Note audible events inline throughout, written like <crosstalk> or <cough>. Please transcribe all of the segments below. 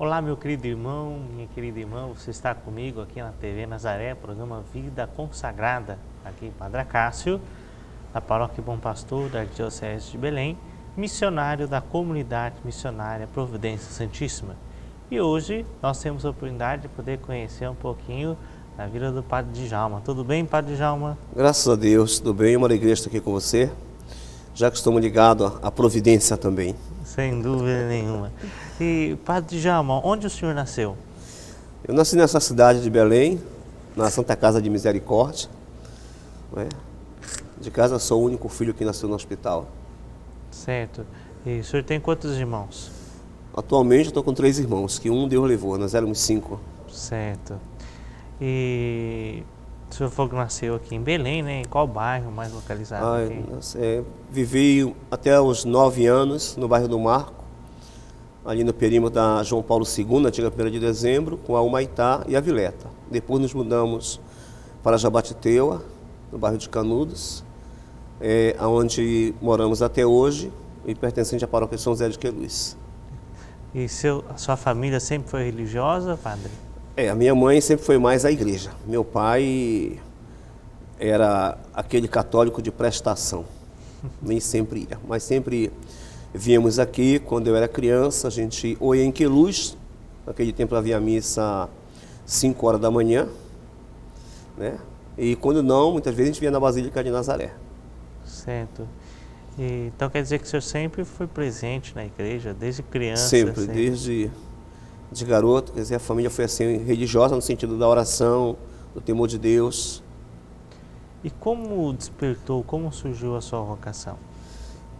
Olá, meu querido irmão, minha querida irmã, você está comigo aqui na TV Nazaré, programa Vida Consagrada, aqui Padre Cássio, da Paróquia Bom Pastor, da Arquidiocese de Belém, missionário da comunidade missionária Providência Santíssima. E hoje nós temos a oportunidade de poder conhecer um pouquinho da vida do Padre Djalma. Tudo bem, Padre Djalma? Graças a Deus, tudo bem. Uma alegria estar aqui com você, já que estamos ligados à Providência também. Sem dúvida nenhuma. E, Padre Djalma, onde o senhor nasceu? Eu nasci nessa cidade de Belém, na Santa Casa de Misericórdia. Né? De casa sou o único filho que nasceu no hospital. Certo. E o senhor tem quantos irmãos? Atualmente estou com três irmãos, que um Deus levou, nós éramos cinco. Certo. E o senhor falou que nasceu aqui em Belém, né? Em qual bairro mais localizado Ah, aqui? é, vivi até os nove anos no bairro do Marco, ali no perímetro da João Paulo II, antiga 1 de dezembro, com a Humaitá e a Vileta. Depois nos mudamos para Jabatiteua, no bairro de Canudos, é, onde moramos até hoje e pertencente à paróquia São José de Queluz. E seu, a sua família sempre foi religiosa, padre? É, a minha mãe sempre foi mais à igreja. Meu pai era aquele católico de prestação. Nem sempre ia, mas sempre víamos aqui. Quando eu era criança, a gente ou ia em Queluz, naquele tempo havia missa 5 horas da manhã, né? E quando não, muitas vezes a gente via na Basílica de Nazaré. Certo. E, então quer dizer que o senhor sempre foi presente na igreja, desde criança? Sempre, desde de garoto, quer dizer, a família foi assim religiosa no sentido da oração, do temor de Deus. E como despertou, como surgiu a sua vocação?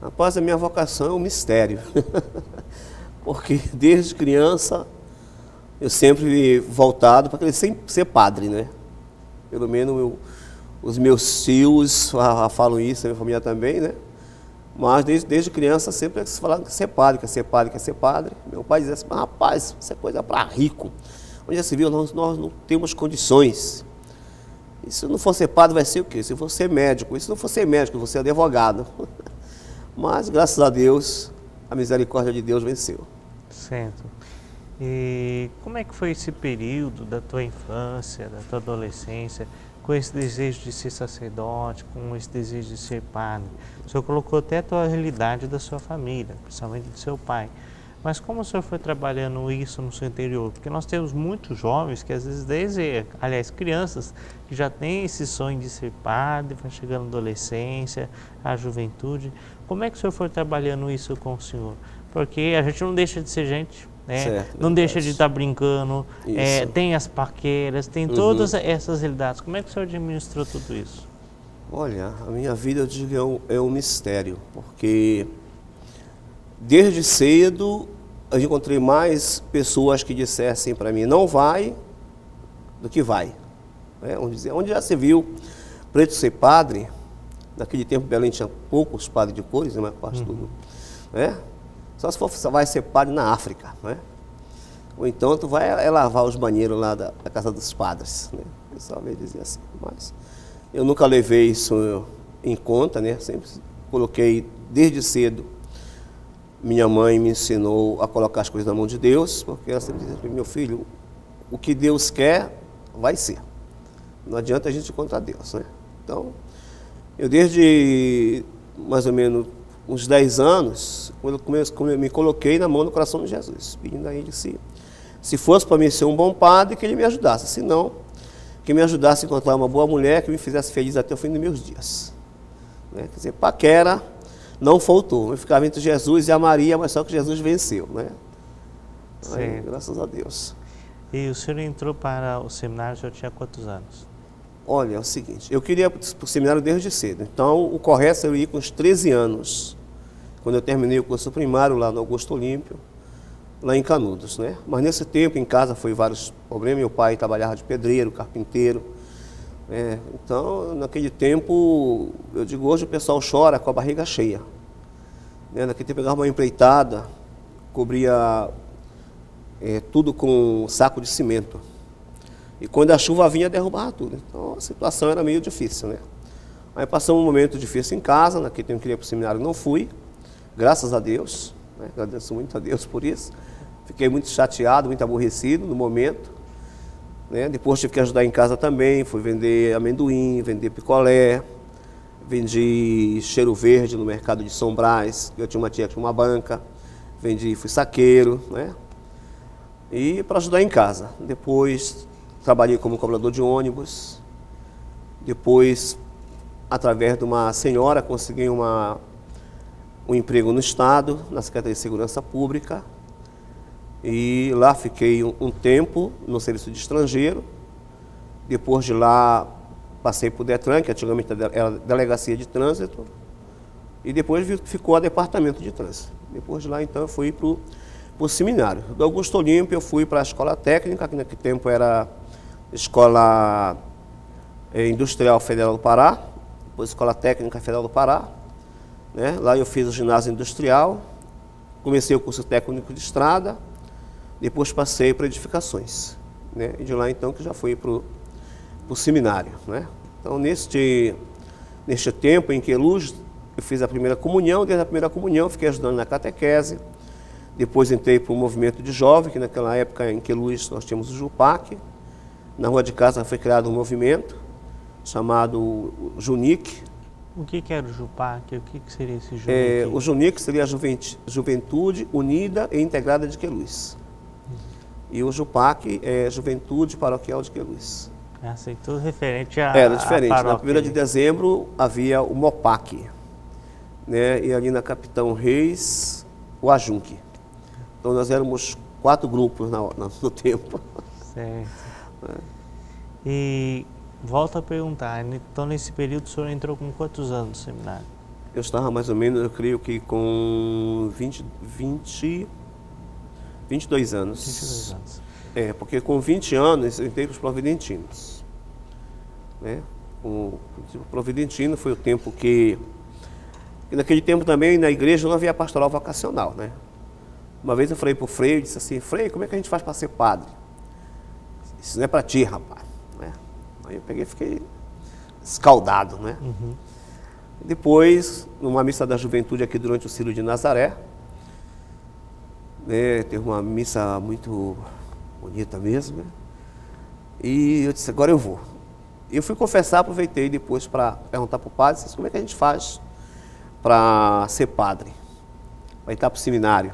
Rapaz, a minha vocação é um mistério. <laughs> Porque desde criança eu sempre voltado para ser padre, né? Pelo menos eu, os meus tios falam isso, a minha família também, né? Mas desde, desde criança sempre se falava que ser padre, quer ser padre, quer ser padre. Meu pai dizia assim, rapaz, isso é coisa para rico. Onde já se viu, nós, nós não temos condições. E se não for ser padre, vai ser o quê? Se for ser médico. E se não for ser médico, você é advogado. <laughs> Mas, graças a Deus, a misericórdia de Deus venceu. Certo. E como é que foi esse período da tua infância, da tua adolescência, com esse desejo de ser sacerdote, com esse desejo de ser padre? O senhor colocou até a tua realidade da sua família, principalmente do seu pai. Mas como o senhor foi trabalhando isso no seu interior? Porque nós temos muitos jovens que às vezes, desde, aliás, crianças, que já têm esse sonho de ser padre, vai chegando na adolescência, a juventude. Como é que o senhor foi trabalhando isso com o senhor? Porque a gente não deixa de ser gente, né? Certo, não deixa de estar brincando, é, tem as paqueras, tem Uhum. todas essas realidades. Como é que o senhor administrou tudo isso? Olha, a minha vida, eu digo, é um, é um mistério, porque desde cedo eu encontrei mais pessoas que dissessem para mim, não vai, do que vai. Né? Onde, onde já se viu preto ser padre, naquele tempo Belém tinha poucos padres de cores, né, mas quase tudo. Né? Só se for, você vai ser padre na África, né? Ou então tu vai é lavar os banheiros lá da, da casa dos padres, né? O pessoal veio dizer assim, mas eu nunca levei isso em conta, né? Sempre coloquei desde cedo. Minha mãe me ensinou a colocar as coisas na mão de Deus, porque ela sempre dizia meu filho, o que Deus quer, vai ser. Não adianta a gente contra Deus, né? Então, eu desde mais ou menos uns 10 anos, quando eu, me coloquei na mão do coração de Jesus, pedindo a Ele se, se fosse para mim ser um bom padre, que Ele me ajudasse. Se não, que me ajudasse a encontrar uma boa mulher que me fizesse feliz até o fim dos meus dias. Né? Quer dizer, paquera não faltou. Eu ficava entre Jesus e a Maria, mas só que Jesus venceu. Né? Aí, graças a Deus. E o senhor entrou para o seminário, o senhor tinha quantos anos? Olha, é o seguinte, eu queria ir para o seminário desde cedo. Então, o correto é eu ir com uns 13 anos, quando eu terminei o curso primário lá no Augusto Olímpio, lá em Canudos, né? Mas nesse tempo, em casa, foi vários problemas. Meu pai trabalhava de pedreiro, carpinteiro. né? Então, naquele tempo, eu digo, hoje o pessoal chora com a barriga cheia. Né? Naquele tempo, pegava uma empreitada, cobria eh, tudo com um saco de cimento. E quando a chuva vinha, derrubava tudo. Então a situação era meio difícil, né? Aí passamos um momento difícil em casa, naquele tempo que eu queria para o seminário, não fui, graças a Deus, né? agradeço muito a Deus por isso. Fiquei muito chateado, muito aborrecido no momento. Né? Depois tive que ajudar em casa também, fui vender amendoim, vender picolé, vendi cheiro verde no mercado de São Brás, eu tinha uma tia que tinha uma banca, vendi, fui saqueiro, né? E para ajudar em casa. Depois trabalhei como cobrador de ônibus. Depois, através de uma senhora, consegui uma, um emprego no Estado, na Secretaria de Segurança Pública. E lá fiquei um, um tempo no serviço de estrangeiro. Depois de lá, passei para o DETRAN, que antigamente era Delegacia de Trânsito. E depois ficou a Departamento de Trânsito. Depois de lá, então, eu fui para o seminário. Do Augusto Olímpio, eu fui para a Escola Técnica, que naquele tempo era Escola eh, Industrial Federal do Pará, depois Escola Técnica Federal do Pará. Né? Lá eu fiz o ginásio industrial, comecei o curso técnico de estrada, depois passei para edificações. Né? E de lá então que já fui para o seminário. Né? Então neste, neste tempo em que Luz eu fiz a primeira comunhão, desde a primeira comunhão fiquei ajudando na catequese, depois entrei para o movimento de jovem, que naquela época em que Luz nós tínhamos o JUPAC, na rua de casa foi criado um movimento chamado Junic. O que, que era o JUPAC? O que, que seria esse Junic? É, o Junic seria a Juventude Unida e Integrada de Queluz. E o JUPAC é Juventude Paroquial de Queluz. É assim, tudo referente a. Era diferente. A na 1 de dezembro havia o MOPAC. Né? E ali na Capitão Reis, o Ajunque. Então nós éramos quatro grupos na, na, no tempo. Certo. <laughs> É. E volto a perguntar, então nesse período o senhor entrou com quantos anos no seminário? Eu estava mais ou menos, eu creio que com 20, 20 22 anos. 22 anos. É, porque com 20 anos eu entrei para os providentinos. Né? O, o providentino foi o tempo que, que, naquele tempo também na igreja não havia pastoral vocacional, né? Uma vez eu falei para o Frei, disse assim, Frei, como é que a gente faz para ser padre? Isso não é para ti, rapaz. Aí eu peguei e fiquei escaldado, né? Uhum. Depois, numa missa da juventude aqui durante o Círio de Nazaré, né? Teve uma missa muito bonita mesmo, né? E eu disse, agora eu vou. Eu fui confessar, aproveitei depois para perguntar para o padre, como é que a gente faz para ser padre? Para entrar para o seminário.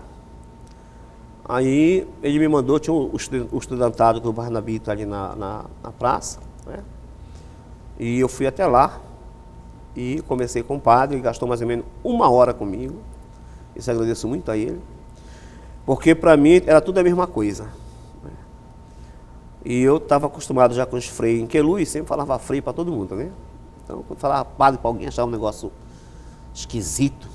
Aí ele me mandou, tinha o, o estudantado do Barnabito ali na, na, na praça, né? E eu fui até lá e comecei com o padre, ele gastou mais ou menos uma hora comigo. Isso agradeço muito a ele. Porque para mim era tudo a mesma coisa. Né? E eu estava acostumado já com os freios em Queluz, sempre falava freio para todo mundo, né? Então, quando falava padre para alguém, achava um negócio esquisito.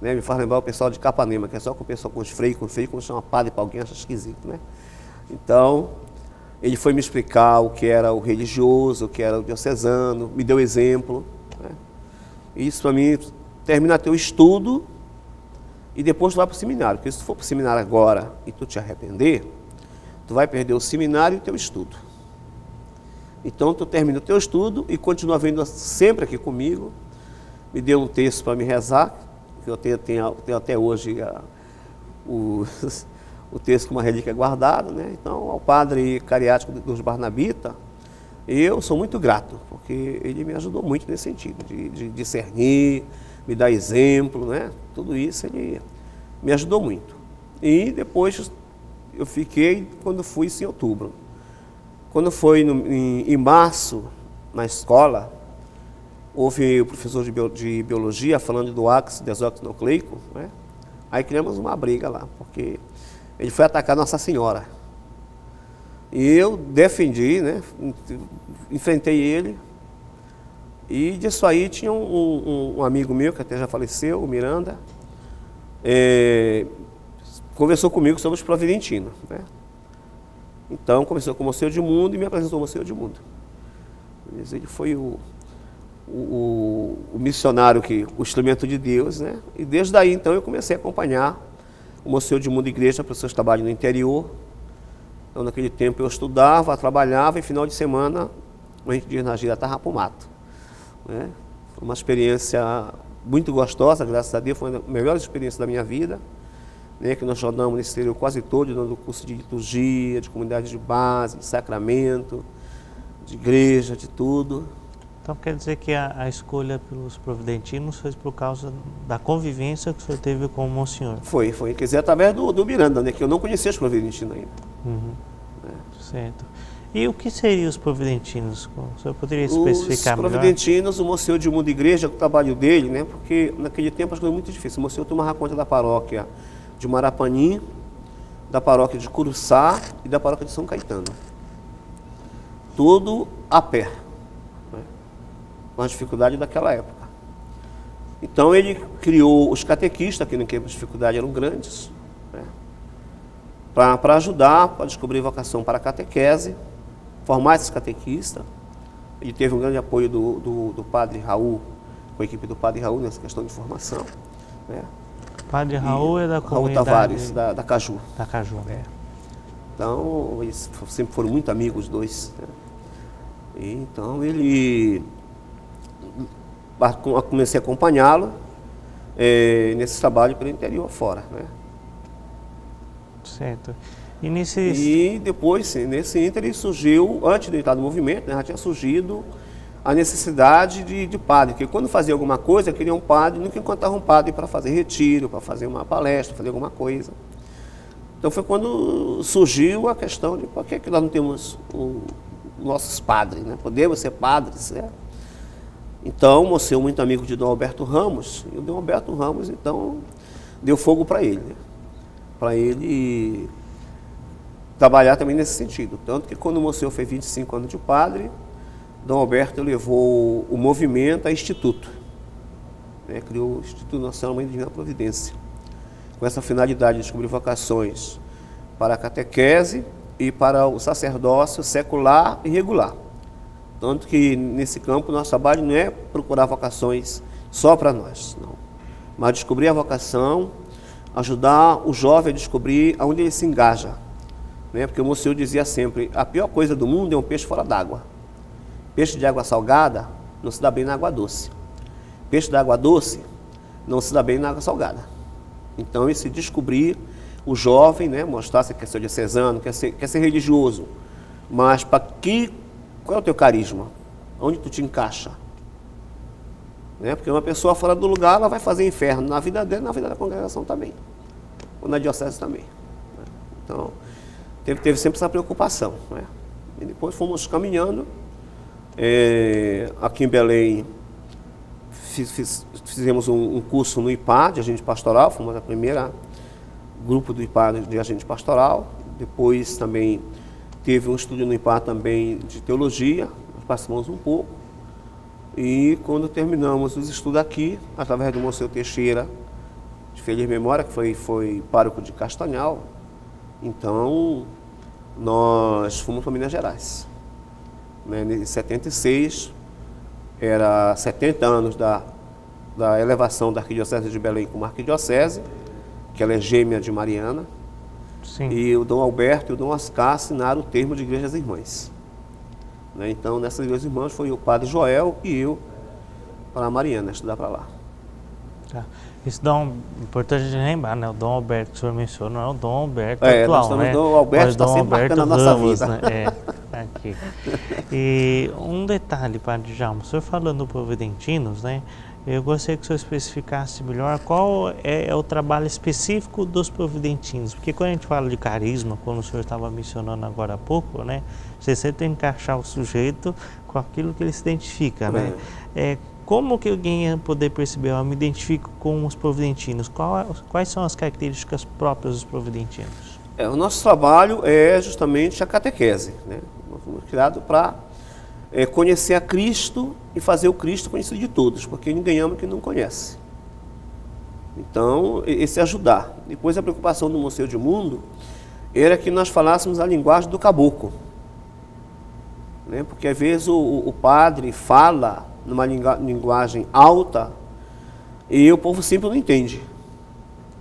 Né? Me faz lembrar o pessoal de Capanema, que é só com o pessoal com os freios, com freio, quando chama padre para alguém, acha esquisito, né? Então, ele foi me explicar o que era o religioso, o que era o diocesano, me deu exemplo. Né? Isso para mim termina teu estudo e depois tu vai para o seminário, porque se tu for para o seminário agora e tu te arrepender, tu vai perder o seminário e o teu estudo. Então tu termina o teu estudo e continua vindo sempre aqui comigo. Me deu um texto para me rezar, que eu tenho, tenho, tenho até hoje a, o, <laughs> o texto com uma relíquia guardada. Né? Então, ao padre cariático dos Barnabita, eu sou muito grato, porque ele me ajudou muito nesse sentido, de, de discernir, me dar exemplo, né? Tudo isso ele me ajudou muito. E depois eu fiquei quando fui em outubro. Quando foi no, em, em, março, na escola, houve o professor de, bio, de biologia falando do ácido desoxinocleico, né? Aí criamos uma briga lá, porque ele foi atacar Nossa Senhora. E eu defendi, né? Enfrentei ele, e disso aí tinha um, um, um, amigo meu, que até já faleceu, o Miranda, é, conversou comigo sobre os providentinos. Né? Então, começou com o Moceiro de Mundo e me apresentou o Moceiro de Mundo. Ele foi o, o, o, missionário, que, o instrumento de Deus, né? E desde daí, então, eu comecei a acompanhar o Moceiro de Mundo Igreja, pessoas que trabalham no interior. Então, naquele tempo, eu estudava, trabalhava e final de semana, a gente diz na gira, estava para o mato. Né? Foi uma experiência muito gostosa, graças a Deus, foi uma das melhores experiências da minha vida. né, que nós rodamos nesse exterior quase todo, dando curso de liturgia, de comunidade de base, de sacramento, de igreja, de tudo. Então quer dizer que a, a, escolha pelos providentinos foi por causa da convivência que o senhor teve com o Monsenhor? Foi, foi. Quer dizer, através do, do Miranda, né, que eu não conhecia os providentinos ainda. Uhum. É. Certo. E o que seriam os providentinos? O senhor poderia especificar melhor? Os providentinos, o Monsenhor de Mundo Igreja, o trabalho dele, né, porque naquele tempo as coisas muito difíceis. O Monsenhor tomava conta da paróquia de Marapanim, da paróquia de Curuçá e da paróquia de São Caetano. Tudo a pé com as dificuldades daquela época. Então ele criou os catequistas, que naquela dificuldade eram grandes, né, para ajudar, para descobrir vocação para a catequese, formar esses catequistas. Ele teve um grande apoio do, do, do padre Raul, com a equipe do padre Raul nessa questão de formação. Né. Padre Raul e, é da Raul Tavares, da, da Caju. Da Caju, é. Então, eles sempre foram muito amigos os dois. Né. então ele comecei a acompanhá-lo é, nesse trabalho pelo interior fora. Né? Certo. E, nesse... e depois, nesse ínter, surgiu, antes de entrar no movimento, né, já tinha surgido a necessidade de, de padre, porque quando fazia alguma coisa, queria um padre, nunca encontrava um padre para fazer retiro, para fazer uma palestra, fazer alguma coisa. Então foi quando surgiu a questão de por que, que nós não temos o, nossos padres, né? Podemos ser padres, né? Então, mostrei muito amigo de Dom Alberto Ramos, e o Dom Alberto Ramos, então, deu fogo para ele, né? para ele trabalhar também nesse sentido. Tanto que quando o Monsenhor fez 25 anos de padre, Dom Alberto levou o movimento a instituto. Né? Criou o Instituto Nacional Mãe Divina Providência, com essa finalidade de descobrir vocações para a catequese e para o sacerdócio secular e regular. Tanto que nesse campo nosso trabalho não é procurar vocações só para nós, não. Mas descobrir a vocação, ajudar o jovem a descobrir aonde ele se engaja. Né? Porque o meu senhor dizia sempre, a pior coisa do mundo é um peixe fora d'água. Peixe de água salgada não se dá bem na água doce. Peixe de água doce não se dá bem na água salgada. Então, esse descobrir o jovem, né, mostrar se quer ser diocesano, quer ser, quer ser religioso, mas para que qual é o teu carisma? Onde tu te encaixa? Né? Porque uma pessoa fora do lugar, ela vai fazer inferno na vida dela, na vida da congregação também. Ou na diocese também. Né? Então, teve, teve, sempre essa preocupação. Né? E depois fomos caminhando. É, aqui em Belém, fiz, fiz, fizemos um, um, curso no IPA de agente pastoral, fomos a primeira grupo do IPA de agente pastoral. Depois também Teve um estudo no IPA também de teologia, nós participamos um pouco. E quando terminamos os estudos aqui, através do Monsenhor Teixeira, de feliz memória, que foi, foi pároco de Castanhal, então nós fomos para Minas Gerais. Né? Em 76, era 70 anos da, da elevação da Arquidiocese de Belém como arquidiocese, que ela é gêmea de Mariana. Sim. E o Dom Alberto e o Dom Ascar assinaram o termo de igrejas irmãs. Né? Então, nessas igrejas irmãs foi o padre Joel e eu para a Mariana estudar para lá. Tá. Isso dá um importante de lembrar, né? O Dom Alberto que o senhor mencionou não é o Dom Alberto é, atual, nós né? O Dom Alberto está sempre Alberto marcando a nossa Ramos, vida. Né? É, aqui. <laughs> E um detalhe, Padre Jalmo, o senhor falando do Providentinos, né? Eu gostaria que o senhor especificasse melhor qual é, é, o trabalho específico dos providentinos, porque quando a gente fala de carisma, como o senhor estava mencionando agora há pouco, né, você sempre tem que encaixar o sujeito com aquilo que ele se identifica, né? É. é como que alguém ia poder perceber, eu me identifico com os providentinos? Qual, quais são as características próprias dos providentinos? É, o nosso trabalho é justamente a catequese, né? Nós fomos criados para é, conhecer a Cristo e fazer o Cristo conhecido de todos, porque ninguém ama quem não conhece. Então, esse ajudar. Depois, a preocupação do Museu de Mundo era que nós falássemos a linguagem do caboclo. Né? Porque às vezes o, o padre fala numa linguagem alta e o povo sempre não entende.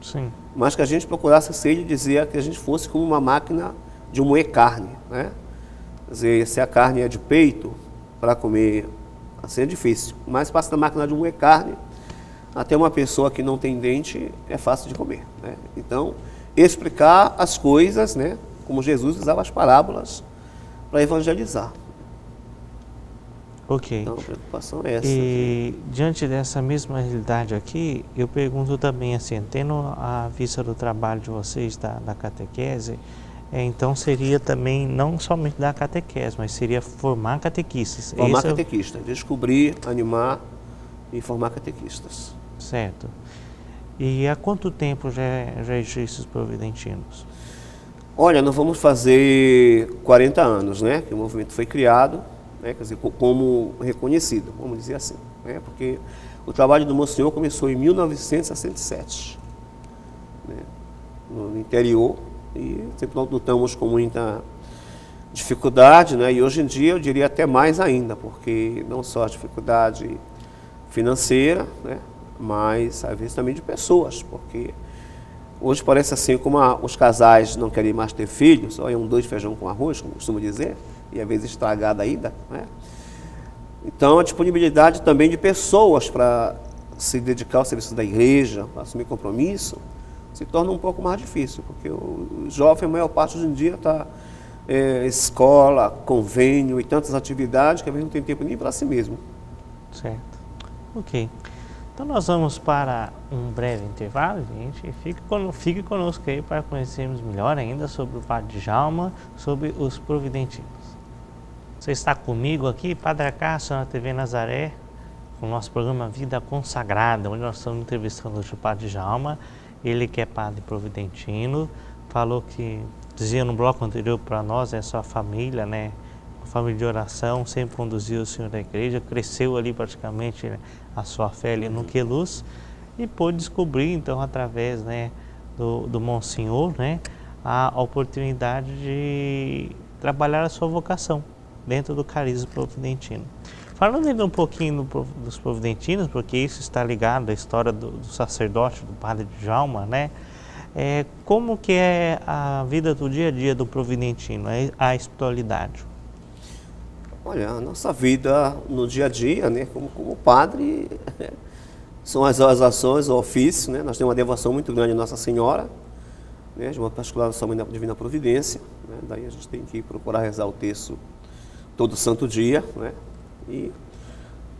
Sim. Mas que a gente procurasse ser e dizer que a gente fosse como uma máquina de moer carne. Né? Dizer, se a carne é de peito, para comer, assim é difícil. Mas passa na máquina de moer carne, até uma pessoa que não tem dente é fácil de comer. Né? Então, explicar as coisas, né? Como Jesus usava as parábolas para evangelizar. Ok. Então a preocupação é essa. E diante dessa mesma realidade aqui, eu pergunto também assim, tendo a vista do trabalho de vocês da, da catequese, então seria também não somente da catequese, mas seria formar catequistas. Formar Esse é catequistas, descobrir, animar e formar catequistas. Certo. E há quanto tempo já, já existem os providentinos? Olha, nós vamos fazer 40 anos, né? Que o movimento foi criado, né? Quer dizer, co- como reconhecido, vamos dizer assim, né? Porque o trabalho do Monsenhor começou em 1967, né? no interior, e sempre lutamos com muita dificuldade, né? E hoje em dia eu diria até mais ainda, porque não só a dificuldade financeira, né? Mas às vezes também de pessoas, porque Hoje parece assim como a- os casais não querem mais ter filhos, só é um dois feijão com arroz, como costumo dizer, e às vezes estragado ainda. Né? Então a disponibilidade também de pessoas para se dedicar ao serviço da igreja, assumir compromisso, se torna um pouco mais difícil, porque o jovem, a maior parte hoje em dia está escola, convênio e tantas atividades que às vezes não tem tempo nem para si mesmo. Certo. Ok. Então nós vamos para um breve intervalo, gente. Fique, cono- fique conosco aí para conhecermos melhor ainda sobre o Padre Djalma, sobre os providentinos. Você está comigo aqui, Padre Acácio, na TV Nazaré, com o nosso programa Vida Consagrada, onde nós estamos entrevistando hoje o Padre Djalma, ele que é Padre Providentino, falou que, dizia no bloco anterior para nós, é sua família, né? Uma família de oração, sempre conduziu o Senhor da igreja, cresceu ali praticamente né, a sua fé ali no Queluz e pôde descobrir, então, através né, do, do Monsenhor, né, a oportunidade de trabalhar a sua vocação dentro do carisma providentino. Falando ainda um pouquinho dos providentinos, porque isso está ligado à história do, do sacerdote, do padre Djalma, né? É, como que é a vida do dia a dia do providentino, a- a espiritualidade? Olha, a nossa vida no dia a dia, né, como, como padre, <laughs> são as, as ações, o ofício, né? Nós temos uma devoção muito grande à Nossa Senhora, né, de uma particular Nossa Mãe da Divina Providência, né? Daí a gente tem que procurar rezar o texto todo santo dia, né? E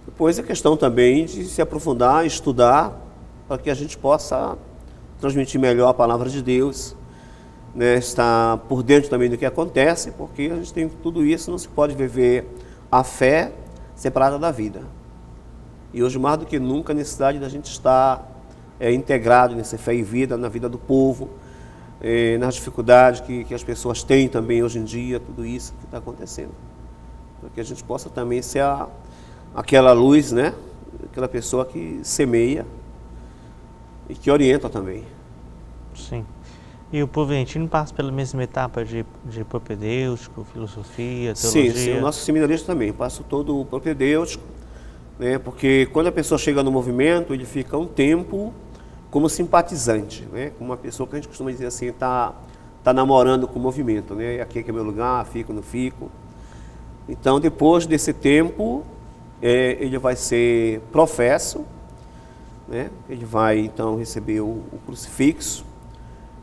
depois a questão também de se aprofundar, estudar, para que a gente possa transmitir melhor a palavra de Deus, né, estar por dentro também do que acontece, porque a gente tem tudo isso, não se pode viver a fé separada da vida. E hoje, mais do que nunca, a necessidade da gente estar é, integrado nessa fé e vida, na vida do povo, é, nas dificuldades que, que as pessoas têm também hoje em dia, tudo isso que está acontecendo. Para que a gente possa também ser a, aquela luz, né? aquela pessoa que semeia e que orienta também. Sim. E o providentino passa pela mesma etapa de, de propedêutico, filosofia, teologia? Sim, sim, o nosso seminarista também, passa todo o propedêutico, né, porque quando a pessoa chega no movimento, ele fica um tempo como simpatizante, né, como uma pessoa que a gente costuma dizer assim, está tá namorando com o movimento, né, aqui é que é meu lugar, fico, não fico. Então, depois desse tempo, é, ele vai ser professo, né, ele vai então receber o, o crucifixo,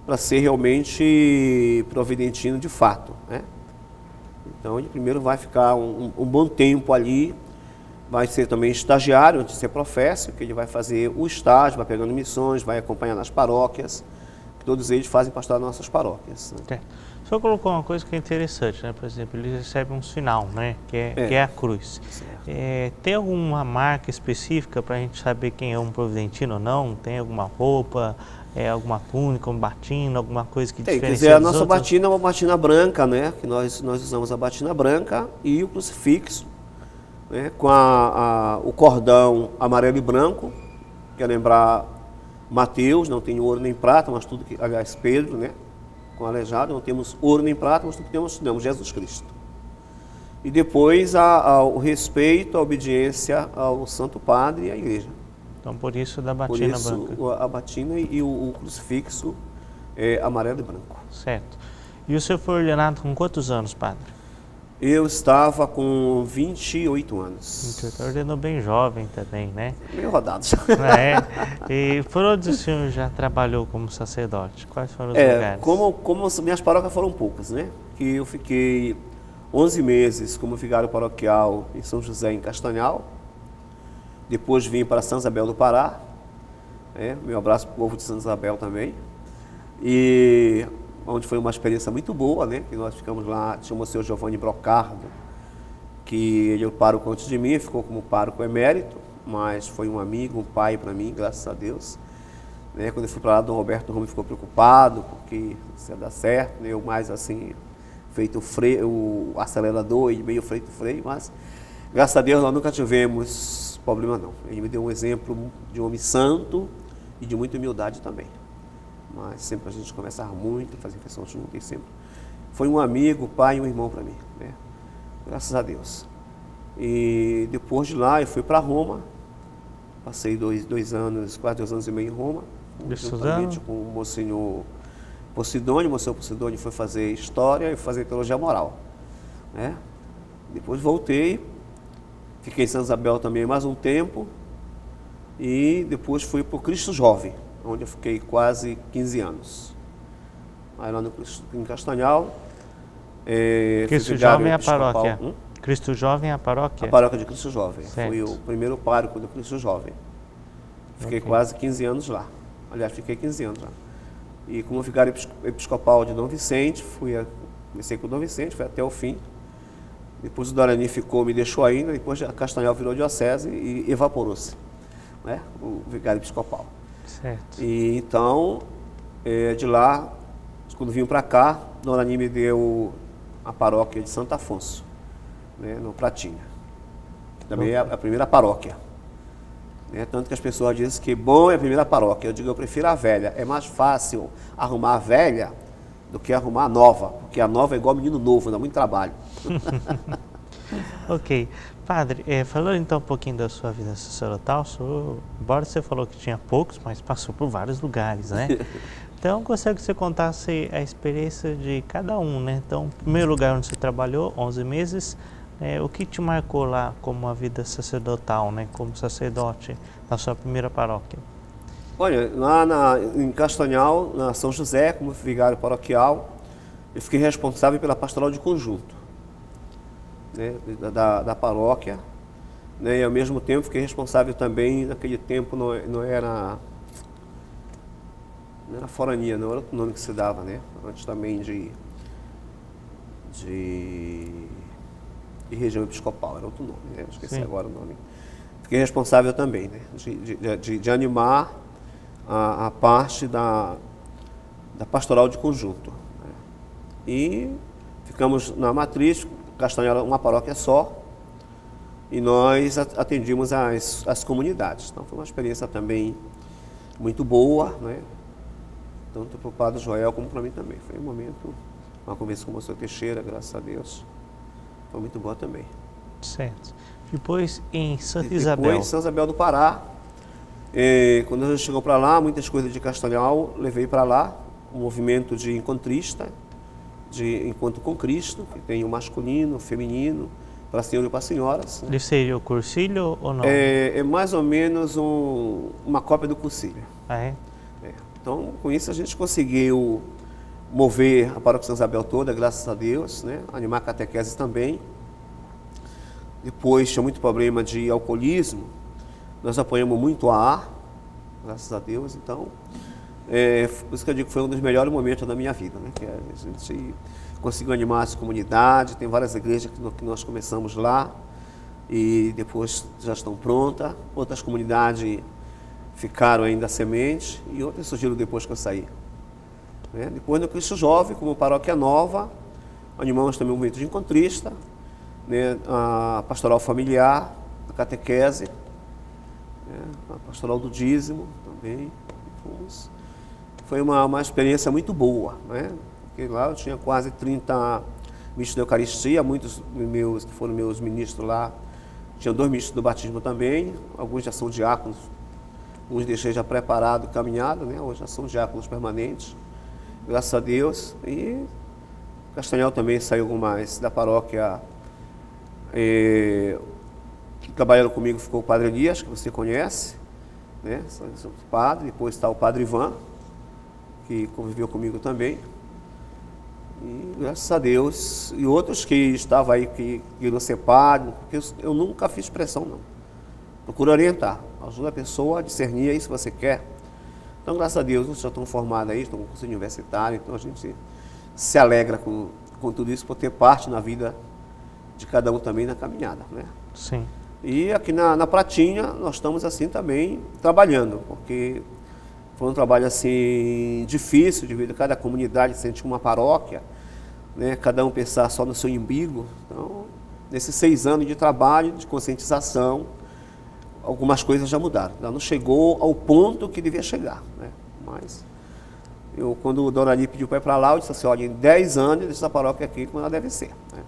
para ser realmente providentino de fato. Né? Então ele primeiro vai ficar um, um, bom tempo ali, vai ser também estagiário antes de ser professo, que ele vai fazer o estágio, vai pegando missões, vai acompanhar nas paróquias, que todos eles fazem pastoral nas nossas paróquias. Né? É. O senhor colocou uma coisa que é interessante, né? Por exemplo, ele recebe um sinal, né? Que é, É. que é a cruz. É, tem alguma marca específica para a gente saber quem é um providentino ou não? Tem alguma roupa, é, alguma túnica, um batina, alguma coisa que Tem, quer diferencia dizer, a nossa outros? batina é uma batina branca, né? Que nós, nós usamos a batina branca e o crucifixo, né? Com a, a- o cordão amarelo e branco, quer lembrar Mateus, não tem ouro nem prata, mas tudo que, aliás, Pedro, né? Com aleijado, não temos ouro nem prata, mas tudo que temos, temos Jesus Cristo. E depois a- a- o respeito, a obediência ao Santo Padre e à Igreja. Então, por isso da batina isso, branca. o- a batina e o, o crucifixo é amarelo e branco. Certo. E o senhor foi ordenado com quantos anos, padre? Eu estava com 28 anos. Ordenou bem jovem também, né? Meio rodado. É. <laughs> E por onde o senhor já trabalhou como sacerdote? Quais foram os É, lugares? como, como as minhas paróquias foram poucas, né? Que eu fiquei 11 meses como vigário paroquial em São José, em Castanhal. Depois vim para São Isabel do Pará. né? meu abraço para o povo de São Isabel também. E onde foi uma experiência muito boa, né? Que nós ficamos lá, tinha o senhor Giovanni Brocardo, que ele é o antes de mim, ficou como pároco emérito, mas foi um amigo, um pai para mim, graças a Deus. Né? Quando eu fui para lá, Dom Roberto Rome ficou preocupado, porque se ia dar certo, né? eu mais assim, feito o, freio, o acelerador e meio feito freio, mas graças a Deus nós nunca tivemos problema não. Ele me deu um exemplo de um homem santo e de muita humildade também. Mas sempre a gente conversava muito, fazia refeição junto e sempre. Foi um amigo, pai e um irmão para mim, né? Graças a Deus. E depois de lá eu fui para Roma, passei dois, dois anos, quase dois anos e meio em Roma, juntamente com o Monsenhor Posidônio. O Monsenhor Posidônio foi fazer História e fazer Teologia Moral. Né? Depois voltei, fiquei em Santa Isabel também mais um tempo, e depois fui para o Cristo Jovem, onde eu fiquei quase 15 anos. Aí lá no em Castanhal. É, Cristo Jovem é a paróquia. Hum? Cristo Jovem é a paróquia? A paróquia de Cristo Jovem. Certo. Fui o primeiro pároco do Cristo Jovem. Fiquei Ok. quase 15 anos lá. Aliás, fiquei 15 anos lá. E como vigário episc- episcopal de Dom Vicente, fui a, comecei com o Dom Vicente, fui até o fim. Depois o Dorani ficou, me deixou ainda, depois a Castanhal virou diocese e evaporou-se, né? o vigário episcopal. Certo. E então, eh, de lá, quando vim para cá, Dorani me deu a paróquia de Santo Afonso, né, no Pratinha. Também é a, a primeira paróquia. Né, tanto que as pessoas dizem que bom é a primeira paróquia. Eu digo, eu prefiro a velha. É mais fácil arrumar a velha do que arrumar a nova, porque a nova é igual menino novo, dá muito trabalho. <laughs> Ok. Padre, eh, falando então um pouquinho da sua vida sacerdotal, senhor, embora você falou que tinha poucos, mas passou por vários lugares, né? <laughs> Então, eu gostaria que você contasse a experiência de cada um, né? Então, primeiro lugar onde você trabalhou, 11 meses, eh, o que te marcou lá como a vida sacerdotal, né? Como sacerdote na sua primeira paróquia? Olha, lá na, em Castanhal, na São José, como vigário paroquial, eu fiquei responsável pela pastoral de conjunto né, da, da, paróquia. Né, e ao mesmo tempo fiquei responsável também, naquele tempo não, não era. Não era forania, não era outro nome que se dava, né? Antes também de. de. de região episcopal, era outro nome, né? Esqueci Sim. agora o nome. Fiquei responsável também, né? De, de, de, de animar a, a parte da, da pastoral de conjunto. né? E ficamos na matriz, Castanhal era uma paróquia só, e nós atendíamos as, as comunidades. Então foi uma experiência também muito boa, né? tanto para o Padre Joel como para mim também. Foi um momento, uma conversa com o Monsenhor Teixeira, graças a Deus. Foi muito boa também. Certo. Depois, em Santa E Isabel. Depois, São Isabel do Pará. eh, quando a gente chegou para lá, muitas coisas de Castanhal, levei para lá um movimento de encontrista, de encontro com Cristo, que tem o masculino, o feminino, para senhor e para senhoras. né? Ele seria o cursilho ou não? É, é mais ou menos um- uma cópia do cursilho. Ah, é? É. Então, com isso a gente conseguiu mover a paróquia São Isabel toda, graças a Deus, né? animar a catequese também. Depois tinha muito problema de alcoolismo, nós apoiamos muito a ar, graças a Deus. Então, é, por isso que eu digo que foi um dos melhores momentos da minha vida, né? que a gente conseguiu animar as comunidades, tem várias igrejas que nós começamos lá e depois já estão prontas, outras comunidades ficaram ainda sementes e outras surgiram depois que eu saí. né? Depois no Cristo Jovem, como paróquia nova, animamos também o movimento de encontrista, né? a pastoral familiar, a catequese, né? a pastoral do dízimo também. Fomos. Foi uma, uma experiência muito boa, né? porque lá eu tinha quase 30 ministros da Eucaristia, muitos meus que foram meus ministros lá, tinha dois ministros do batismo também, alguns já são diáconos, uns deixei já preparado, caminhado, né? hoje já são diáconos permanentes, graças a Deus. E Castanhal também saiu mais da paróquia. E, trabalhando comigo ficou o Padre Elias, que você conhece, né? Padre, depois está o Padre Ivan, que conviveu comigo também. E graças a Deus, e outros que estavam aí, que queriam ser padre, porque eu, eu nunca fiz pressão, não. Procuro orientar, ajuda a pessoa a discernir aí se você quer. Então, graças a Deus, vocês já estão formados aí, estão com curso universitário, então a gente se alegra com, com tudo isso, por ter parte na vida de cada um também na caminhada, né? Sim. E aqui na, na Pratinha, nós estamos assim também trabalhando, porque foi um trabalho assim difícil, devido a cada comunidade sente uma paróquia, né? cada um pensar só no seu umbigo. Então, nesses seis anos de trabalho, de conscientização, algumas coisas já mudaram. Ela não chegou ao ponto que devia chegar. Né? Mas eu, quando o Dona Ali pediu para ir para lá, eu disse assim, olha, em 10 anos essa paróquia aqui como ela deve ser. Né?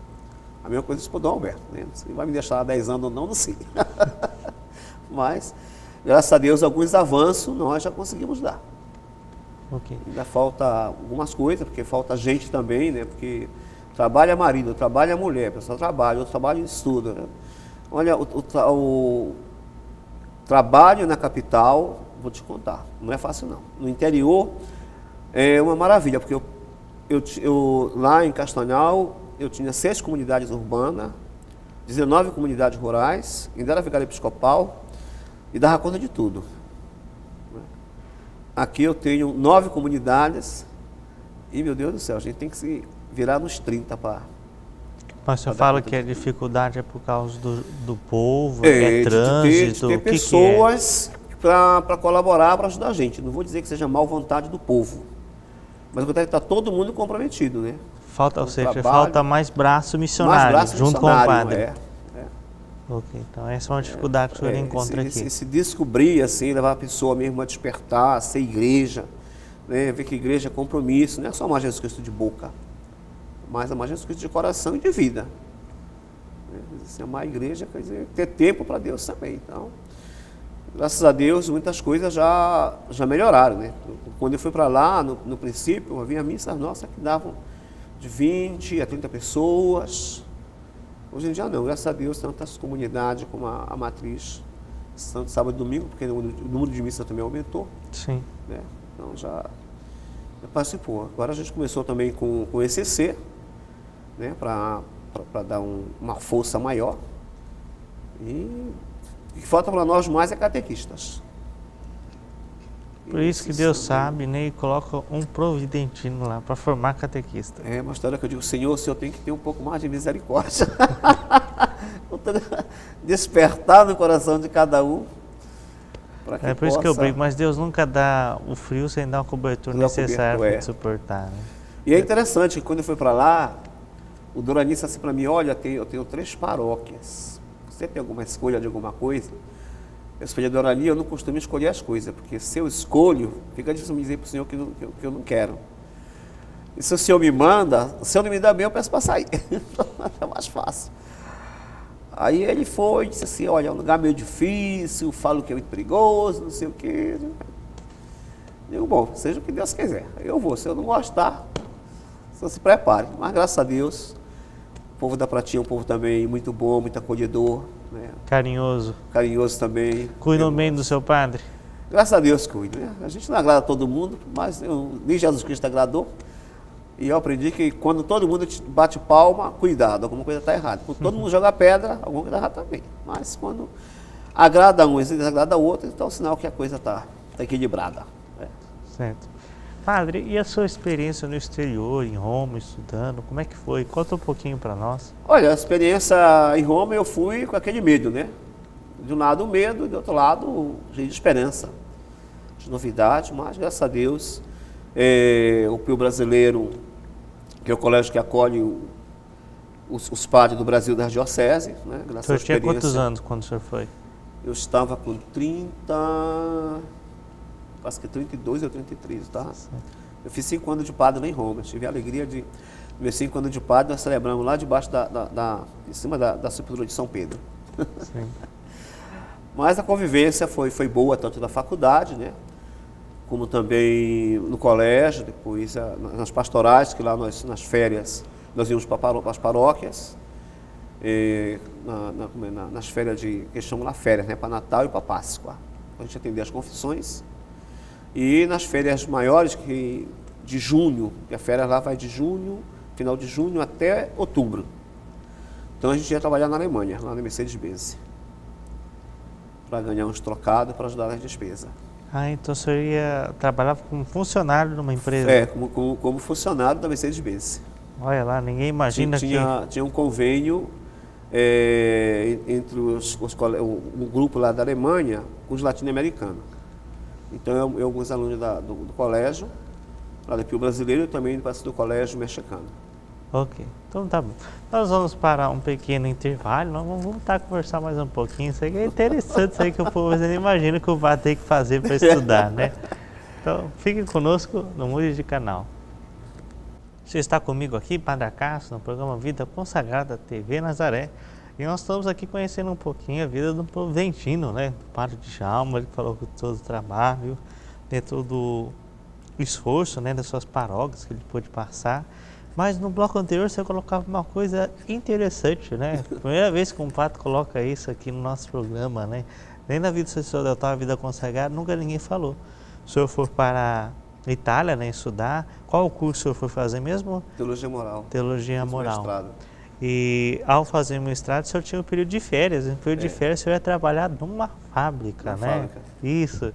A mesma coisa para o Dom Alberto. Né? Se vai me deixar 10 anos ou não, não sei. <laughs> Mas, graças a Deus, alguns avanços nós já conseguimos dar. Okay. Ainda falta algumas coisas, porque falta gente também, né? Porque trabalha marido, trabalha mulher, a pessoa trabalha, outro trabalho estuda. Né? Olha, o, o, o trabalho na capital, vou te contar, não é fácil não. No interior, é uma maravilha, porque eu, eu, eu, lá em Castanhal eu tinha seis comunidades urbanas, 19 comunidades rurais, ainda era vigário episcopal e dava conta de tudo. Aqui eu tenho nove comunidades e, meu Deus do céu, a gente tem que se virar nos 30 para. Mas você fala que a dificuldade é por causa do, do povo, é, é trânsito. Ter pessoas é? para colaborar, para ajudar a gente. Não vou dizer que seja mal vontade do povo mas o que está todo mundo comprometido, né? Falta, ou seja, trabalho, falta mais braço missionário mais braço junto missionário, com o padre. É. Ok, então essa é uma dificuldade que o senhor é, encontra aqui. Se descobrir, assim, levar a pessoa mesmo a despertar, a ser igreja, né? ver que igreja é compromisso, não é só uma Jesus Cristo de boca, mas uma Jesus Cristo de coração e de vida. Né? Assim, amar a igreja quer dizer ter tempo para Deus também. Então, graças a Deus, muitas coisas já, já melhoraram. Né? Quando eu fui para lá, no, no, princípio, havia missas nossas que davam de 20 a 30 pessoas. Hoje em dia não, graças a Deus, tantas comunidades como a, a matriz, santo, sábado e domingo, porque o, número de missas também aumentou. Sim. Né? Então já, já participou. Agora a gente começou também com, com o ECC, né? para dar um, uma força maior. E o que falta para nós mais é catequistas. Por isso que Deus sabe, né, e coloca um providentino lá para formar catequista. É uma história que eu digo, Senhor, o Senhor tem que ter um pouco mais de misericórdia. <laughs> Despertar no coração de cada um. é por isso que eu brigo, mas Deus nunca dá o frio sem dar uma cobertura necessária para é. suportar. Né? E é interessante que quando eu fui para lá, o Dorani disse assim para mim, olha, eu tenho, eu tenho três paróquias você tem alguma escolha de alguma coisa? Eu escolhi a Dorani, eu não costumo escolher as coisas, porque se eu escolho, fica difícil me dizer para o Senhor que, não, eu, que eu não quero. E se o Senhor me manda, se eu não me dá bem, eu peço para sair. <laughs> é mais fácil. Aí ele foi e disse assim, olha, é um lugar meio difícil, falo que é muito perigoso, não sei o quê. Digo, bom, seja o que Deus quiser. Eu vou, se eu não gostar, só se prepare. Mas graças a Deus, o povo da Pratinha é um povo também muito bom, muito acolhedor. Né? Carinhoso. Carinhoso também. Cuida bem do seu padre? Graças a Deus cuida. Né? A gente não agrada todo mundo, mas eu, nem Jesus Cristo agradou. E eu aprendi que quando todo mundo bate palma, cuidado, alguma coisa está errada. Quando todo mundo joga pedra, alguma coisa está errada também. Mas quando agrada um e desagrada o outro, então é um sinal que a coisa está tá equilibrada. É. Certo. Padre, e a sua experiência no exterior, em Roma, estudando, como é que foi? Conta um pouquinho para nós. Olha, a experiência em Roma eu fui com aquele medo, né? De um lado o medo, e do outro lado cheio de esperança, de novidade, mas graças a Deus é, o Pio Brasileiro, que é o colégio que acolhe o, os, os, padres do Brasil da Diocese, né? Graças o senhor tinha quantos anos quando o senhor foi? Eu estava com 30 acho que 32 ou 33, tá? Eu fiz cinco anos de padre lá em Roma. tive a alegria de. Meus cinco anos de padre nós celebramos lá debaixo da. da, da em cima da, da sepultura de São Pedro. Sim. <laughs> Mas a convivência foi, foi boa, tanto na faculdade, né? Como também no colégio, depois nas pastorais, que lá nós, nas férias, nós íamos para as paróquias, e, na, na, na, nas férias de, que chamam lá férias, né, para Natal e para Páscoa. A gente atendia as confissões. E nas férias maiores, que de junho, que a férias lá vai de junho, final de junho até outubro. Então a gente ia trabalhar na Alemanha, lá na Mercedes-Benz, para ganhar uns trocados para ajudar nas despesas. Ah, então o senhor ia trabalhar como funcionário numa empresa? É, como, como, como funcionário da Mercedes-Benz. Olha lá, ninguém imagina tinha, que... Tinha um convênio é, entre os, os, o, grupo lá da Alemanha com os latino-americanos. Então, eu, eu, alguns alunos da, do, do, colégio, lá daqui o brasileiro, e também do colégio mexicano. Ok, então tá bom. Nós vamos parar um pequeno intervalo, nós vamos voltar a conversar mais um pouquinho. Isso aqui é interessante, isso aí que o povo não imagina que o vai ter que fazer para estudar, né? Então, fiquem conosco no Mude de Canal. Você está comigo aqui, Padre Cássio, no programa Vida Consagrada TV Nazaré. E nós estamos aqui conhecendo um pouquinho a vida do Proventino, né? Do Padre de Jalma, ele falou com todo o trabalho, dentro do esforço, né? Das suas paróquias que ele pôde passar. Mas no bloco anterior você colocava uma coisa interessante, né? <laughs> Primeira vez que um padre coloca isso aqui no nosso programa, né? Nem na vida sacerdotal, a vida consagrada, nunca ninguém falou. Se o senhor for para Itália, né, estudar. Qual o curso o senhor foi fazer mesmo? Teologia Moral. Teologia Moral. Mestrado. E ao fazer mestrado, o senhor tinha um período de férias. No período é. de férias, o senhor ia trabalhar numa fábrica, Uma né? Fábrica. Isso.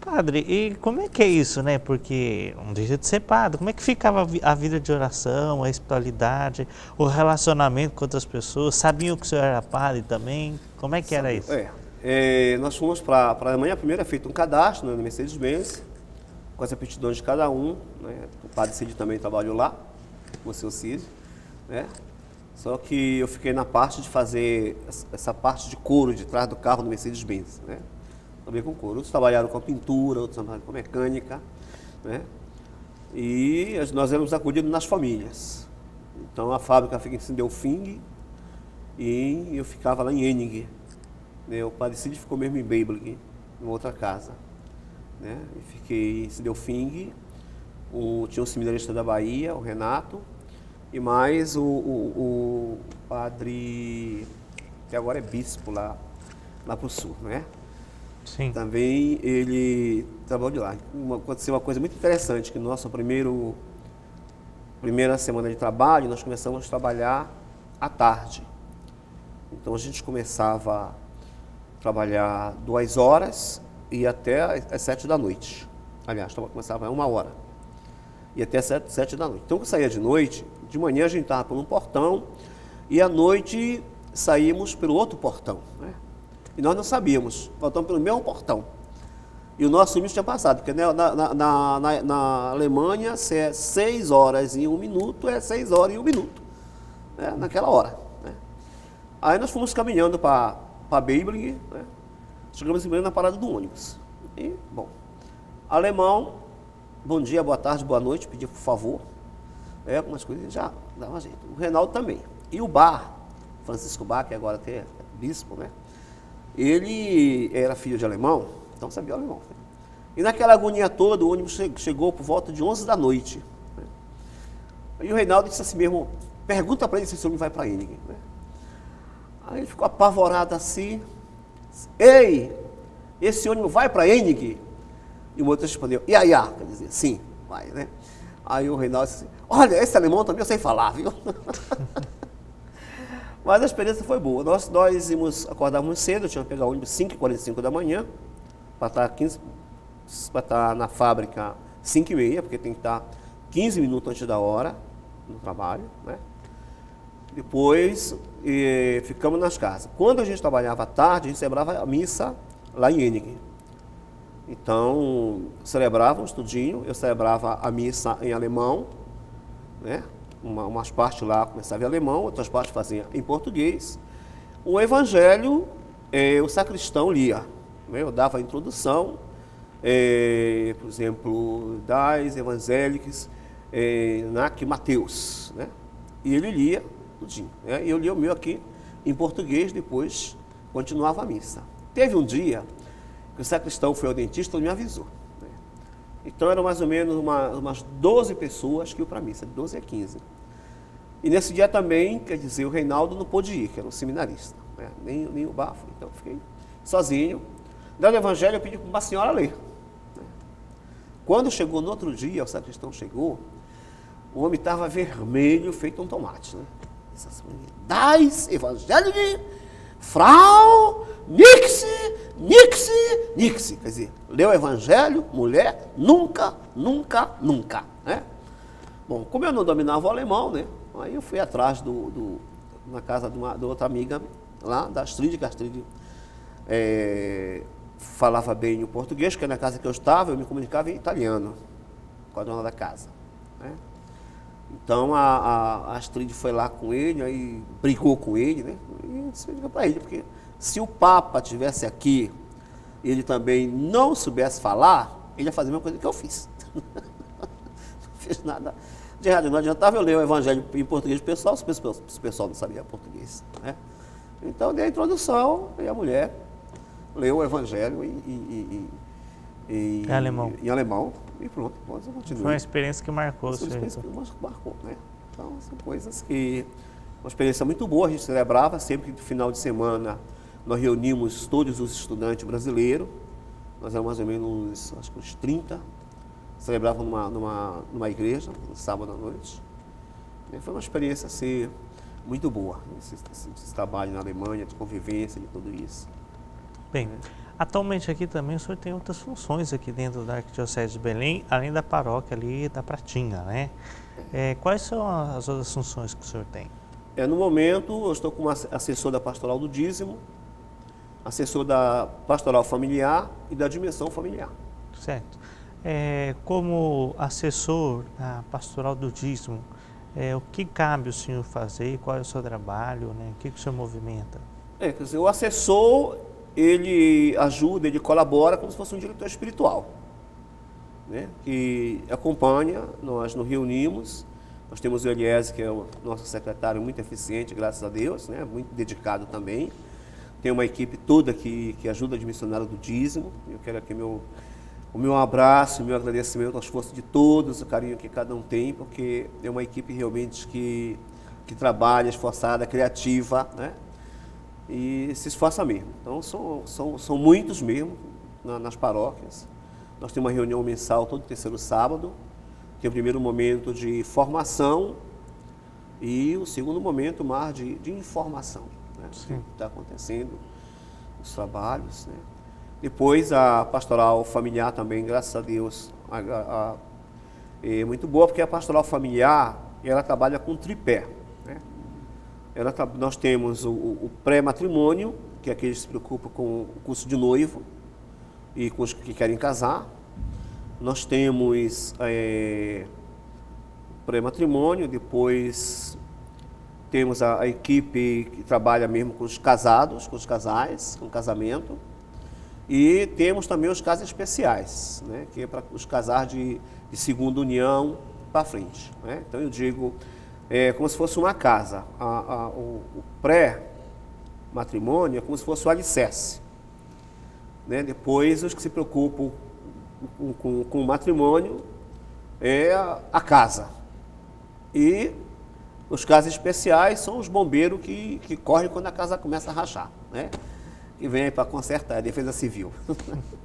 Padre, e como é que é isso, né? Porque um dia de ser padre, como é que ficava a vida de oração, a espiritualidade, o relacionamento com outras pessoas? Sabiam que o senhor era padre também? Como é que era isso? É, é nós fomos para a Alemanha, primeiro é feito um cadastro né, no Mercedes-Benz, com as aptidões de cada um. Né? O padre Cid também trabalhou lá, com o seu Cid. Né? Só que eu fiquei na parte de fazer essa parte de couro de trás do carro do Mercedes-Benz. Né? Também com couro. Outros trabalharam com pintura, outros trabalharam com mecânica. Né? E nós éramos acolhidos nas famílias. Então a fábrica fica em Delfing e eu ficava lá em Ening. Né? O padre Cid ficou mesmo em Beibling, em outra casa. Né? E fiquei em Delfing, o, tinha um seminarista da Bahia, o Renato, e mais o, o, o padre, que agora é bispo lá, lá para o sul, né? Sim. Também ele trabalhou de lá. Uma, aconteceu uma coisa muito interessante, que no nosso primeiro, primeira semana de trabalho, nós começamos a trabalhar à tarde. Então a gente começava a trabalhar duas horas e até às sete da noite. Aliás, começava a uma hora. E até sete, sete da noite. Então, eu saía de noite, de manhã a gente estava por um portão e à noite saímos pelo outro portão. Né? E nós não sabíamos, voltamos pelo mesmo portão. E o nosso limite tinha passado, porque né, na, na, na, na, Alemanha, se é seis horas e um minuto, é seis horas e um minuto. Né? Naquela hora. Né? Aí nós fomos caminhando para Beibling, né? Chegamos em na parada do ônibus. E, bom, alemão, bom dia, boa tarde, boa noite, pedia por favor. É, algumas coisas já dava jeito. O Reinaldo também. E o Bar, Francisco Bar, que agora até é bispo, né? Ele era filho de alemão, então sabia alemão. E naquela agonia toda, o ônibus chegou por volta de 11 da noite. Né? E o Reinaldo disse assim mesmo, pergunta para ele se esse homem vai para Enig. Né? Aí ele ficou apavorado assim, Ei, esse ônibus vai para Enig? E o motorista respondeu, ia, ia, quer dizer, sim, vai, né? Aí o Reinaldo disse, olha, esse alemão também eu sei falar, viu? <laughs> Mas a experiência foi boa. Nós, nós íamos, acordávamos cedo, tínhamos que pegar o ônibus 5h45 da manhã, para estar, 15, para estar na fábrica 5h30, porque tem que estar 15 minutos antes da hora no trabalho, né? Depois ficamos nas casas. Quando a gente trabalhava à tarde, a gente celebrava a missa lá em Enig. Então, celebrávamos tudinho, eu celebrava a missa em alemão, né? Uma, umas partes lá começava em alemão, outras partes fazia em português. O evangelho, eh, o sacristão lia. Né? Eu dava a introdução, eh, por exemplo, das evangélicas, eh, na que Mateus, né? E ele lia tudinho. Né? E eu li o meu aqui em português, depois continuava a missa. Teve um dia que o sacristão foi ao dentista e me avisou. Então eram mais ou menos uma, umas 12 pessoas que iam para a missa, de 12 a 15. E nesse dia também, quer dizer, o Reinaldo não pôde ir, que era um seminarista. Né? Nem, nem o bafo, então fiquei sozinho. Dando o evangelho, eu pedi para uma senhora ler. Né? Quando chegou no outro dia, o sacristão chegou, o homem estava vermelho, feito um tomate. Né? Dais evangelho de Frau Nixi, Nixi, Nixi. Quer dizer, leu o evangelho, mulher, nunca, nunca, nunca. Né? Bom, como eu não dominava o alemão, né? Aí eu fui atrás do, do na casa de, uma, de outra amiga lá, da Astrid, que a Astrid é, falava bem o português, porque na casa que eu estava eu me comunicava em italiano com a dona da casa. Então a, a, Astrid foi lá com ele, aí brigou com ele, né? E disse para ele, porque se o Papa tivesse aqui, ele também não soubesse falar, ele ia fazer a mesma coisa que eu fiz. <laughs> não fiz nada de errado. Não adiantava eu ler o Evangelho em português pessoal, se o pessoal não sabia português. Né? Então dei a introdução e a mulher leu o Evangelho em, em, em, em alemão. Em alemão e pronto, depois eu continuei. Foi uma experiência que marcou. Foi uma experiência que marcou, né? Então, são coisas que... Uma experiência muito boa, a gente celebrava, sempre que no final de semana nós reunimos todos os estudantes brasileiros, nós éramos mais ou menos, acho que uns 30, celebravam numa, numa, numa igreja, no sábado à noite. E foi uma experiência assim, muito boa, esse, esse, esse trabalho na Alemanha, de convivência, de tudo isso. Bem, atualmente aqui também o senhor tem outras funções aqui dentro da Arquidiocese de Belém, além da paróquia ali da Pratinha, né? É, quais são as outras funções que o senhor tem? É, no momento, eu estou como assessor da Pastoral do Dízimo, assessor da Pastoral Familiar e da Dimensão Familiar. Certo. É, como assessor da Pastoral do Dízimo, é, o que cabe o senhor fazer? Qual é o seu trabalho? Né? O que, que o senhor movimenta? É, quer dizer, o assessor ele ajuda, ele colabora como se fosse um diretor espiritual, né? que acompanha, nós nos reunimos, nós temos o Eliese, que é o nosso secretário muito eficiente, graças a Deus, né? muito dedicado também, tem uma equipe toda que, que ajuda a missionário do dízimo, eu quero aqui meu, o meu abraço, o meu agradecimento ao esforço de todos, o carinho que cada um tem, porque é uma equipe realmente que, que trabalha, esforçada, criativa, né? E se esforça mesmo. Então, são, são, são muitos mesmo na, nas paróquias. Nós temos uma reunião mensal todo terceiro sábado, que é o primeiro momento de formação e o segundo momento mais de, de informação. Né? O que está acontecendo, os trabalhos. Né? Depois a pastoral familiar também, graças a Deus, a, a, é muito boa, porque a pastoral familiar ela trabalha com tripé. Ela, nós temos o, o pré-matrimônio, que é aqueles que se preocupam com o curso de noivo e com os que querem casar. Nós temos é, pré-matrimônio, depois temos a, a, equipe que trabalha mesmo com os casados, com os casais, com casamento. E temos também os casos especiais, né, que é para os casais de, de segunda união para frente. Né? Então eu digo, é como se fosse uma casa. A, a, o, o pré-matrimônio é como se fosse o alicerce. Né? Depois, os que se preocupam com, com, com o matrimônio é a, a, casa. E os casos especiais são os bombeiros que, que correm quando a casa começa a rachar. Né? Que vem para consertar, a defesa civil. <laughs>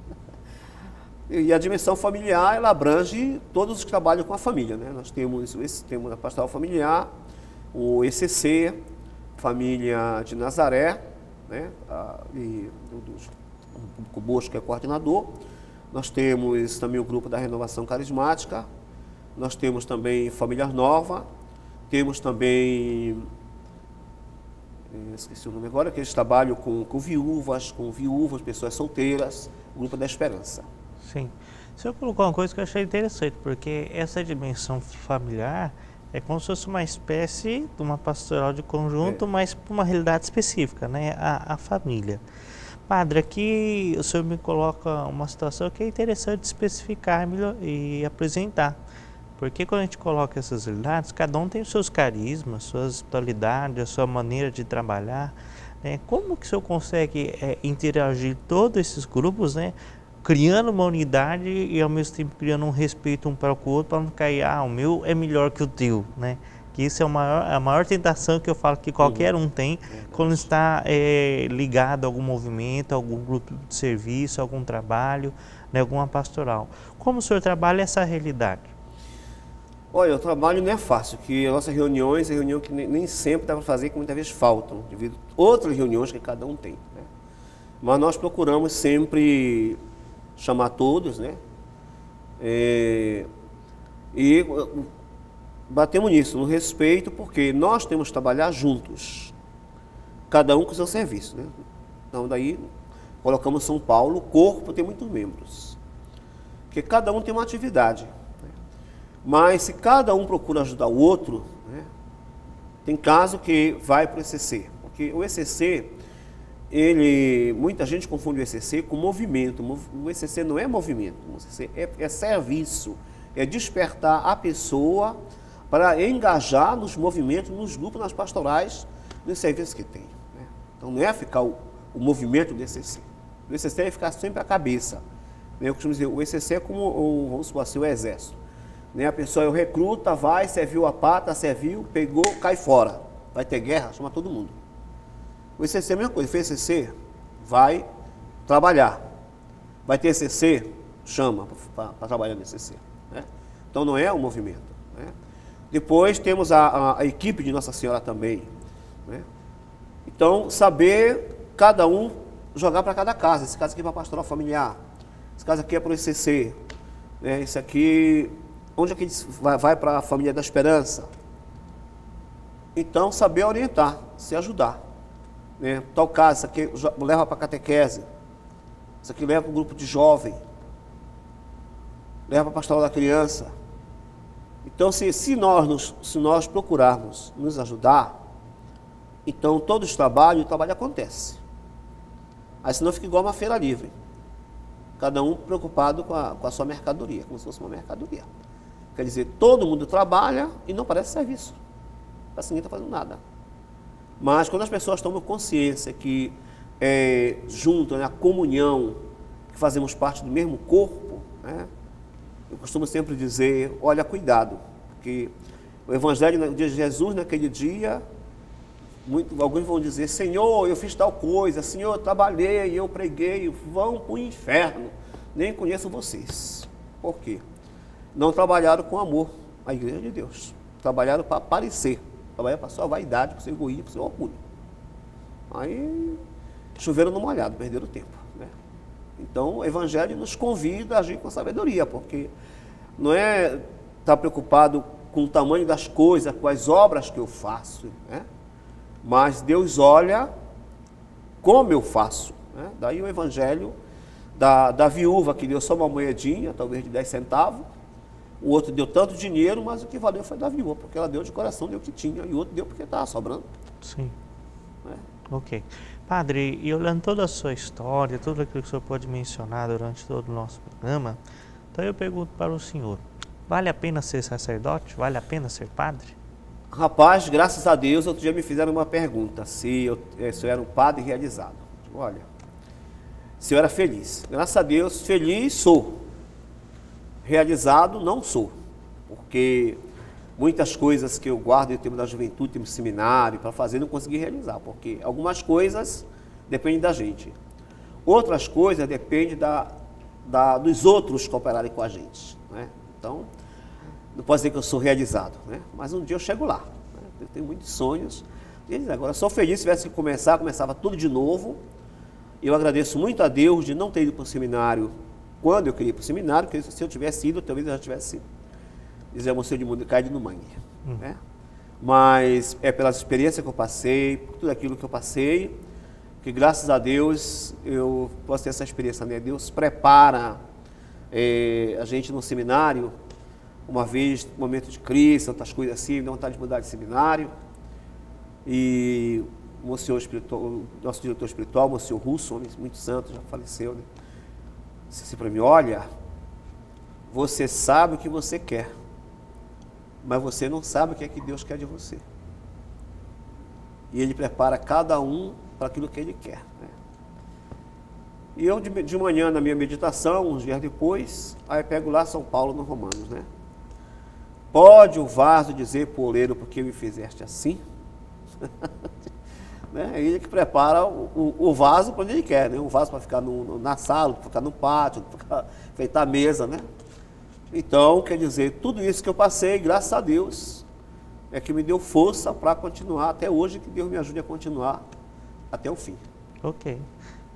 E a dimensão familiar, ela abrange todos os que trabalham com a família. Né? Nós temos, esse, temos a pastoral familiar, o ECC, família de Nazaré, né? e o Bosco é coordenador. Nós temos também o grupo da renovação carismática, nós temos também Família Nova, temos também, eh, esqueci o nome agora, que eles trabalham com, com viúvas, com viúvas, pessoas solteiras, grupo da Esperança. Sim. O senhor colocou uma coisa que eu achei interessante, porque essa dimensão familiar é como se fosse uma espécie de uma pastoral de conjunto, é. mas para uma realidade específica, né? A, a, família. Padre, aqui o senhor me coloca uma situação que é interessante especificar e apresentar. Porque quando a gente coloca essas realidades, cada um tem os seus carismas, suas espiritualidades, a sua maneira de trabalhar. Né? Como que o senhor consegue é, interagir todos esses grupos, né? Criando uma unidade e ao mesmo tempo criando um respeito um para o outro para não cair, ah, o meu é melhor que o teu, né? Que isso é a maior, a maior tentação que eu falo que qualquer um tem quando está é, ligado a algum movimento, a algum grupo de serviço, algum trabalho, né, alguma pastoral. Como o senhor trabalha essa realidade? Olha, o trabalho não é fácil, que as nossas reuniões é reunião que nem sempre dá para fazer, que muitas vezes faltam, devido a outras reuniões que cada um tem. Né? Mas nós procuramos sempre chamar todos, né? É, e uh, batemos nisso, no respeito, porque nós temos que trabalhar juntos, cada um com seu serviço. Né? Então, daí colocamos São Paulo, o corpo tem muitos membros, porque cada um tem uma atividade. Né? Mas se cada um procura ajudar o outro, né? tem caso que vai para o ECC, porque o ECC, ele, muita gente confunde o ECC com movimento. O ECC não é movimento, o ECC é, é serviço, é despertar a pessoa para engajar nos movimentos, nos grupos, nas pastorais, nos serviços que tem. Né? Então não é ficar o, o movimento do ECC. O ECC é ficar sempre a cabeça. Né? Eu costumo dizer, o ECC é como o, vamos supor assim, o exército. Né? A pessoa recruta, vai, serviu a pata, serviu, pegou, cai fora. Vai ter guerra, chama todo mundo. O ECC é a mesma coisa, fez ECC, vai trabalhar. Vai ter ECC, chama para trabalhar no ECC. Né? Então não é um movimento. Né? Depois temos a, a, a, equipe de Nossa Senhora também. Né? Então, saber cada um jogar para cada casa. Esse caso aqui é para pastoral familiar. Esse caso aqui é para o ECC. Né? Esse aqui, onde é que vai, vai para a família da esperança? Então, saber orientar, se ajudar. Né? Tal caso, isso aqui leva para catequese. Isso aqui leva para o grupo de jovem leva para a pastoral da criança. Então, se, se, nós, nos, se nós procurarmos nos ajudar, então todos trabalham e o trabalho acontece. Aí senão fica igual uma feira livre. Cada um preocupado com a, com a sua mercadoria, como se fosse uma mercadoria. Quer dizer, todo mundo trabalha e não parece serviço. Parece que ninguém está fazendo nada. Mas quando as pessoas tomam consciência que é, junto, né, a comunhão, que fazemos parte do mesmo corpo, né, eu costumo sempre dizer, olha, cuidado, porque o Evangelho de Jesus naquele dia, muito, alguns vão dizer, Senhor, eu fiz tal coisa, Senhor, eu trabalhei, eu preguei, vão para o inferno, nem conheço vocês. Por quê? Não trabalharam com amor a igreja de Deus. Trabalharam para aparecer, trabalharam para sua vaidade, para o seu egoísmo, para o seu orgulho. Aí choveram no molhado, perderam tempo. Então, o Evangelho nos convida a agir com sabedoria, porque não é estar tá preocupado com o tamanho das coisas, com as obras que eu faço, né? mas Deus olha como eu faço. Né? Daí o Evangelho da, da viúva que deu só uma moedinha, talvez de 10 centavos, o outro deu tanto dinheiro, mas o que valeu foi da viúva, porque ela deu de coração, deu o que tinha, e o outro deu porque estava sobrando. Sim. É. Ok. Padre, e olhando toda a sua história, tudo aquilo que o senhor pode mencionar durante todo o nosso programa, então eu pergunto para o senhor: vale a pena ser sacerdote? Vale a pena ser padre? Rapaz, graças a Deus, outro dia me fizeram uma pergunta: se eu, eh, se eu era um padre realizado. Olha, se eu era feliz. Graças a Deus, feliz sou. Realizado, não sou. Porque Muitas coisas que eu guardo em tempo da juventude, tempo de seminário, para fazer, não consegui realizar, porque algumas coisas dependem da gente. Outras coisas dependem da, da, dos outros cooperarem com a gente. Né? Então, não posso dizer que eu sou realizado, né? mas um dia eu chego lá. Né? Eu tenho muitos sonhos. E agora, sou feliz se tivesse que começar, começava tudo de novo. Eu agradeço muito a Deus de não ter ido para o seminário quando eu queria ir para o seminário, porque se eu tivesse ido, talvez eu já tivesse ido dizer você de mundo cai no mangue. Hum. Né? Mas é pelas experiências que eu passei, por tudo aquilo que eu passei, que graças a Deus eu posso ter essa experiência. Né? Deus prepara é, a gente no seminário, uma vez, no momento de crise, outras coisas assim, dá vontade de mudar de seminário. E o senhor espiritual, nosso diretor espiritual, o senhor Russo, homem muito santo, já faleceu, né? Disse para mim, olha, você sabe o que você quer mas você não sabe o que é que Deus quer de você. E Ele prepara cada um para aquilo que Ele quer. Né? E eu, de, de, manhã, na minha meditação, uns dias depois, aí pego lá São Paulo no Romanos, né? Pode o vaso dizer para o oleiro, porque me fizeste assim? <laughs> né? Ele que prepara o, o, o vaso para onde ele quer, né? Um vaso para ficar no, na sala, para ficar no pátio, para feitar a mesa, né? Então, quer dizer, tudo isso que eu passei, graças a Deus, é que me deu força para continuar até hoje, que Deus me ajude a continuar até o fim. Ok.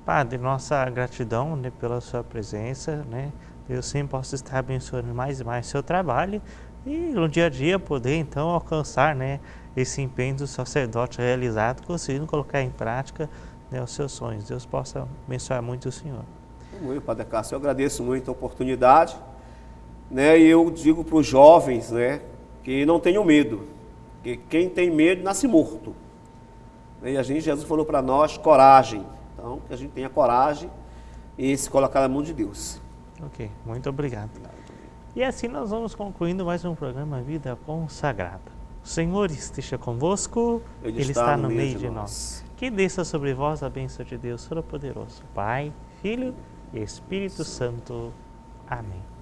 Padre, nossa gratidão né, pela sua presença, né? Deus sempre possa estar abençoando mais e mais seu trabalho e no dia a dia poder então alcançar né, esse empenho do sacerdote realizado, conseguindo colocar em prática né, os seus sonhos. Deus possa abençoar muito o Senhor. Muito, Padre Cássio, eu agradeço muito a oportunidade. Né, e eu digo para os jovens né, que não tenham medo, que quem tem medo nasce morto. E a gente, Jesus falou para nós, coragem. Então, que a gente tenha coragem e se colocar na mão de Deus. Ok, muito obrigado. E assim nós vamos concluindo mais um programa Vida Consagrada. O Senhor esteja convosco, Ele, Ele está, está, no, meio de nós. nós. Que desça sobre vós a bênção de Deus Todo-Poderoso, Pai, Filho e Espírito Santo. Amém.